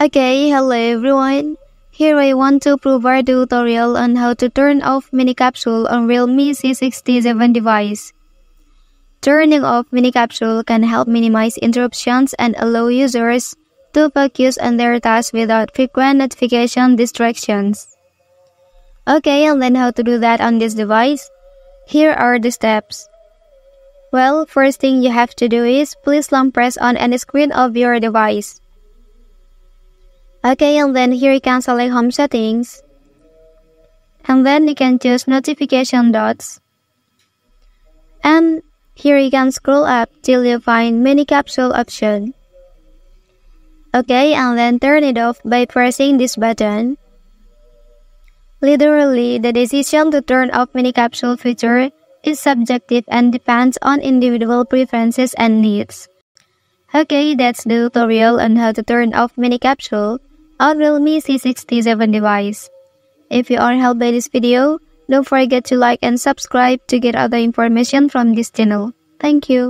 Okay, hello everyone. Here I want to provide a tutorial on how to turn off mini capsule on Realme C67 device. Turning off mini capsule can help minimize interruptions and allow users to focus on their tasks without frequent notification distractions. Okay, and then how to do that on this device? Here are the steps. Well, first thing you have to do is please long press on any screen of your device. Okay, and then here you can select home settings. And then you can choose notification dots. And here you can scroll up till you find mini capsule option. Okay, and then turn it off by pressing this button. Literally, the decision to turn off mini capsule feature is subjective and depends on individual preferences and needs. Okay, that's the tutorial on how to turn off mini capsule on Realme C67 device. If you are helped by this video, don't forget to like and subscribe to get other information from this channel. Thank you.